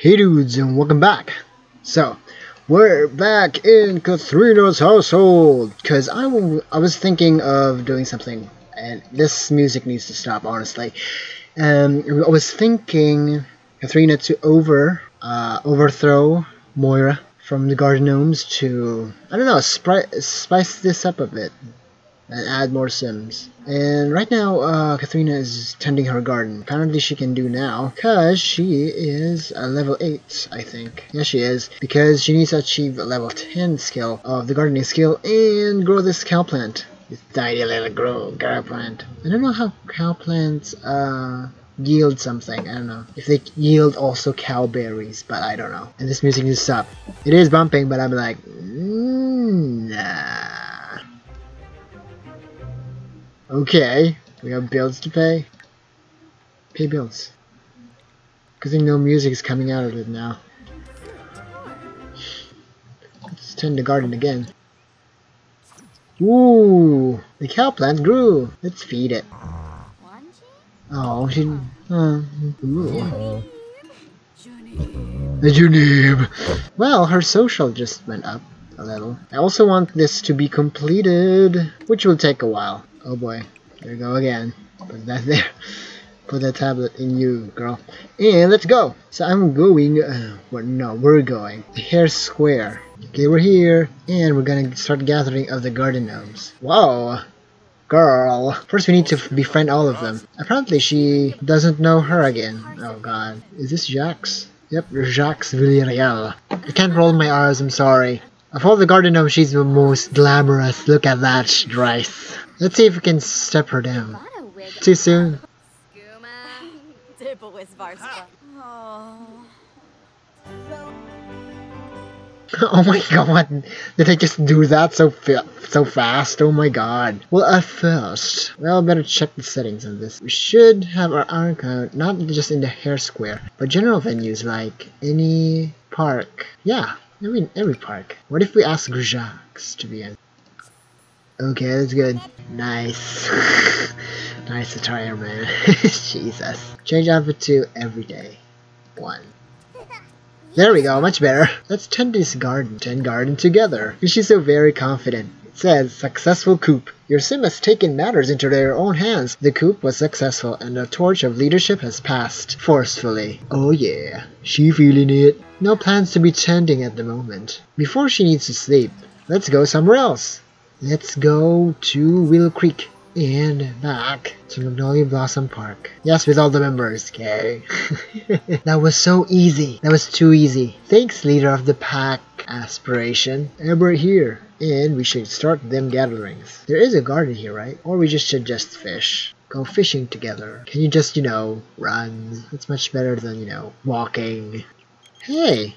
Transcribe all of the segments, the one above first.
Hey dudes and welcome back. So, we're back in Kathrina's household because I, I was thinking of doing something and this music needs to stop honestly. Um, I was thinking Kathrina to over uh, overthrow Moira from the Garden Gnomes to I don't know spice this up a bit and add more sims. And right now, uh, Kathrina is tending her garden. Apparently she can do now, because she is a level 8, I think. Yes, she is, because she needs to achieve a level 10 skill of the gardening skill and grow this cow plant. This tiny little grow cow plant. I don't know how cow plants, uh, yield something. I don't know. If they yield also cow berries, but I don't know. And this music to stop. It is bumping, but I'm like, mm, nah. Okay, we have bills to pay. Pay bills. Because I know music is coming out of it now. Let's tend the garden again. Ooh, the cow plant grew. Let's feed it. Oh, she. Uh, ooh. Junib. Well, her social just went up a little. I also want this to be completed, which will take a while. Oh boy. There you go again. Put that there. Put that tablet in you, girl. And let's go. So I'm going, uh, well, no, we're going. Hair square. Okay, we're here, and we're gonna start gathering of the garden gnomes. Wow. Girl. First we need to befriend all of them. Apparently she doesn't know her again. Oh god. Is this Jax? Yep, Jacques Villarreal. I can't roll my R's, I'm sorry. Of all the garden gnomes, she's the most glamorous. Look at that dress. Let's see if we can step her down. Too soon. oh my god, did I just do that so so fast? Oh my god. Well, at first, well, better check the settings on this. We should have our count not just in the hair square, but general venues like any park. Yeah, every, every park. What if we ask Jacques to be in? Okay, that's good. Nice. nice attire, man. Jesus. Change outfit to everyday. One. There we go, much better. Let's tend this garden. Tend garden together. She's so very confident. Says, successful coup. Your sim has taken matters into their own hands. The coup was successful and the torch of leadership has passed forcefully. Oh yeah, she feeling it. No plans to be tending at the moment. Before she needs to sleep, let's go somewhere else. Let's go to Willow Creek and back to Magnolia Blossom Park. Yes, with all the members, okay? that was so easy. That was too easy. Thanks, leader of the pack aspiration. We're here. And we should start them gatherings. There is a garden here, right? Or we just should just fish. Go fishing together. Can you just, you know, run? It's much better than, you know, walking. Hey!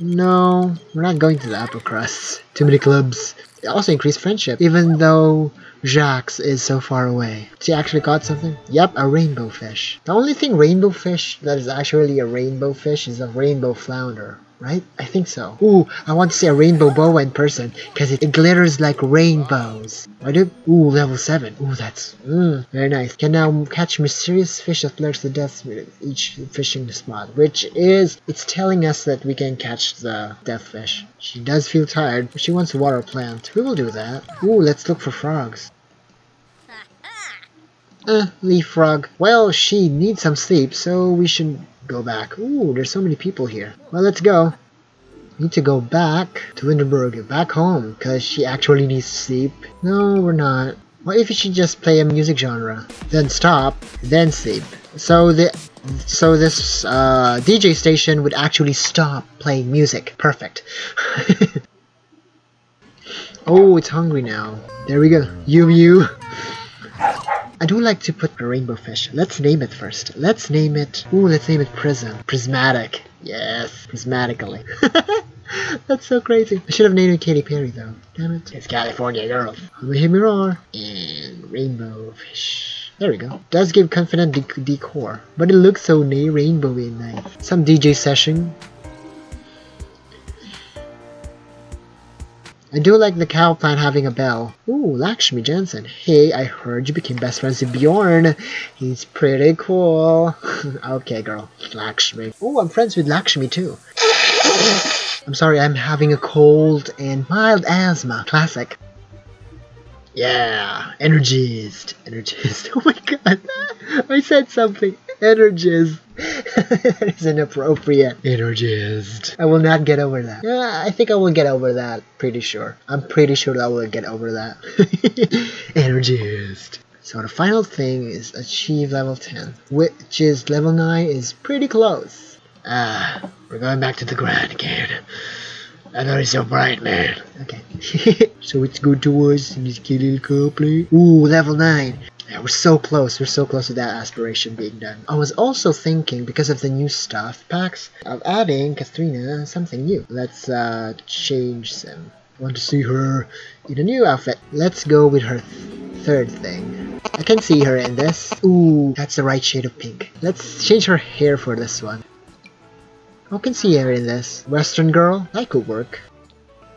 No, we're not going to the upper crust. Too many clubs It also increased friendship, even though Jacques is so far away. She actually caught something? Yep, a rainbow fish. The only thing rainbow fish that is actually a rainbow fish is a rainbow flounder right? I think so. Ooh, I want to see a rainbow boa in person because it, it, glitters like rainbows. I do. Ooh, level 7. Ooh, that's mm, very nice. Can now catch mysterious fish that lurks the death each fishing spot, which is, it's telling us that we can catch the death fish. She does feel tired, but she wants to water a plant. We will do that. Ooh, let's look for frogs. Uh, leaf frog. Well, she needs some sleep, so we should go back. Ooh, there's so many people here. Well, let's go. Need to go back to Windenburg, back home, because she actually needs sleep. No, we're not. What if she just play a music genre, then stop, then sleep? So the so this uh, DJ station would actually stop playing music. Perfect. oh, it's hungry now. There we go. You, you. I do like to put a rainbow fish. Let's name it first. Let's name it... Ooh, let's name it Prism. Prismatic. Yes, prismatically. That's so crazy. I should have named it Katy Perry though. Damn it. It's California girl. Hear me roar. And rainbow fish. There we go. Does give confident dec decor, but it looks so rainbowy and nice. Some DJ session. I do like the cow plant having a bell. Ooh, Lakshmi Jensen. Hey, I heard you became best friends with Bjorn. He's pretty cool. okay, girl. Lakshmi. Ooh, I'm friends with Lakshmi too. I'm sorry, I'm having a cold and mild asthma. Classic. Yeah, energized. Energized. Oh my god. I said something. Energized. that is inappropriate. Energized. I will not get over that. Yeah, I think I will get over that. Pretty sure. I'm pretty sure that I will get over that. Energized. So the final thing is achieve level 10, which is level 9 is pretty close. Ah, we're going back to the grind again. I know it's so bright, man. Okay. so it's good to us in this little couple. Ooh, level 9. Yeah, we're so close. We're so close to that aspiration being done. I was also thinking, because of the new stuff packs, of adding Kathrina something new. Let's uh, change some. Want to see her in a new outfit. Let's go with her th third thing. I can see her in this. Ooh, that's the right shade of pink. Let's change her hair for this one. I can see her in this. Western girl? That could work.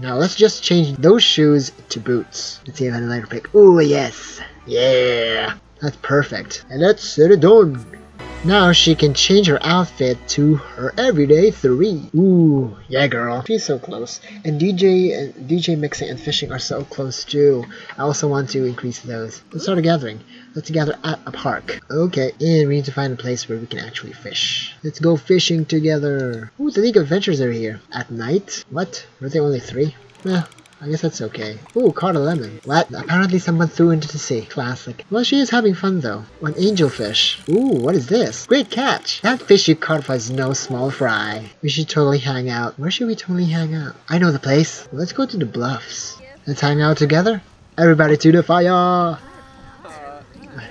Now let's just change those shoes to boots. Let's see if I have a lighter pick. Ooh, yes. Yeah. That's perfect. And let's set it done. Now she can change her outfit to her everyday three. Ooh, yeah girl. She's so close. And DJ and DJ mixing and fishing are so close too. I also want to increase those. Let's start a gathering. Let's gather at a park. Okay, and we need to find a place where we can actually fish. Let's go fishing together. Ooh, the League of Adventures are here. At night? What? Were there only three? Eh, I guess that's okay. Ooh, caught a lemon. What? Apparently someone threw into the sea. Classic. Well, she is having fun though. An angelfish. Ooh, what is this? Great catch! That fish you caught was no small fry. We should totally hang out. Where should we totally hang out? I know the place. Let's go to the bluffs. Let's hang out together. Everybody to the fire! Ah,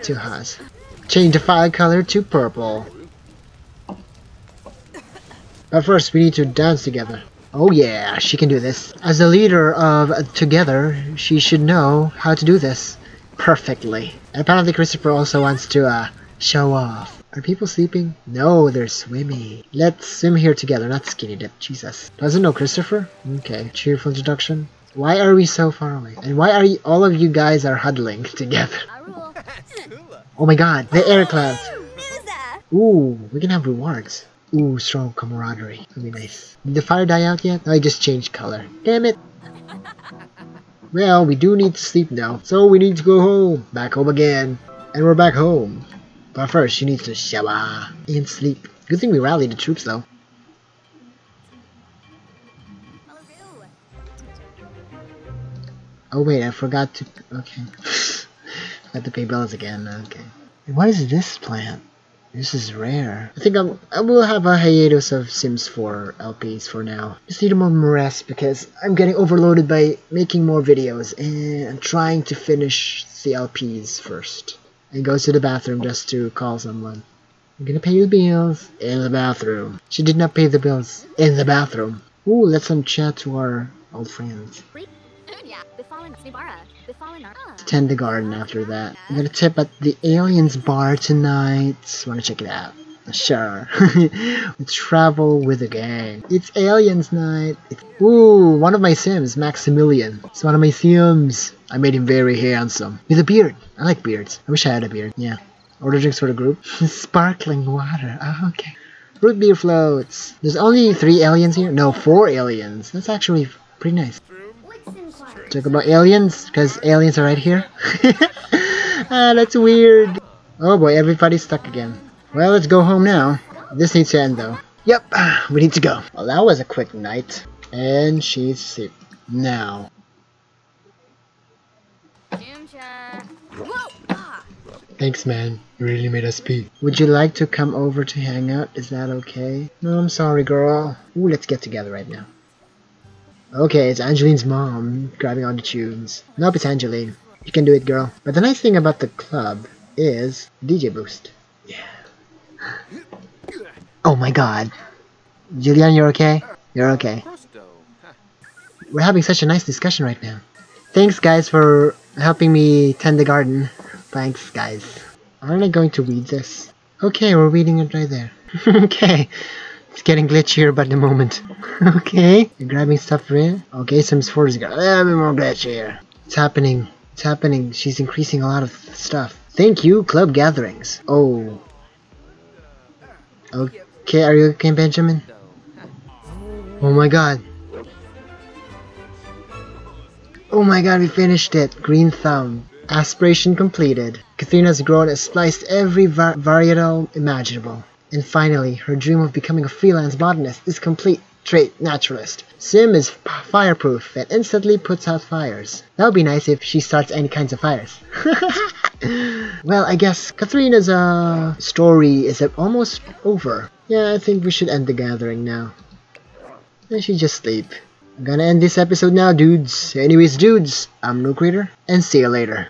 too hot. Change the fire color to purple. But first, we need to dance together. Oh yeah, she can do this. As the leader of Together, she should know how to do this perfectly. And apparently Christopher also wants to uh, show off. Are people sleeping? No, they're swimming. Let's swim here together, not skinny dip. Jesus. Doesn't know Christopher? Okay, cheerful introduction. Why are we so far away? And why are you, all of you guys are huddling together? Oh my god, the air clouds. Ooh, we can have rewards. Ooh, strong camaraderie. That'd be nice. Did the fire die out yet? I just changed color. Damn it. Well, we do need to sleep now, so we need to go home. Back home again. And we're back home. But first, you need to shower and sleep. Good thing we rallied the troops, though. Oh wait, I forgot to... Okay. I have to pay bills again. Okay. What is this plant? This is rare. I think I'm, I will have a hiatus of Sims 4 LPs for now. Just need a moment rest because I'm getting overloaded by making more videos and I'm trying to finish the LPs first. And goes to the bathroom just to call someone. I'm gonna pay the bills in the bathroom. She did not pay the bills in the bathroom. Ooh, let's some chat to our old friends. Tend the garden after that. I'm gonna tip at the Aliens bar tonight. Wanna check it out? Sure. Travel with the gang. It's Aliens night. It's, ooh, one of my Sims, Maximilian. It's one of my Sims. I made him very handsome. With a beard. I like beards. I wish I had a beard. Yeah. Order drinks for the group. Sparkling water. Oh, okay. Root beer floats. There's only three aliens here? No, four aliens. That's actually pretty nice. Talk about aliens, because aliens are right here. ah, that's weird. Oh boy, everybody's stuck again. Well, let's go home now. This needs to end though. Yep, we need to go. Well, that was a quick night. And she's asleep. Now. Thanks, man. You really made us pee. Would you like to come over to hang out? Is that okay? No, I'm sorry, girl. Ooh, let's get together right now. Okay, it's Angeline's mom grabbing on the tunes. Nope, it's Angeline. You can do it, girl. But the nice thing about the club is DJ Boost. Yeah. Oh my god. Julian, you're okay? You're okay. We're having such a nice discussion right now. Thanks, guys, for helping me tend the garden. Thanks, guys. Aren't I going to read this? Okay, we're reading it right there. okay. It's getting glitchier by the moment. okay. You're grabbing stuff for. Okay, some Spores got a little bit more glitchier. It's happening. It's happening. She's increasing a lot of stuff. Thank you, club gatherings. Oh. Okay, are you okay, Benjamin? Oh my god. Oh my god, we finished it. Green thumb. Aspiration completed. Katharina's grown and spliced every var varietal imaginable. And finally, her dream of becoming a freelance botanist is complete. Trait naturalist. Sim is fireproof and instantly puts out fires. That would be nice if she starts any kinds of fires. well, I guess Katharina's uh, story is almost over. Yeah, I think we should end the gathering now. And she just sleep. I'm gonna end this episode now, dudes. Anyways, dudes, I'm Newecreator, and see you later.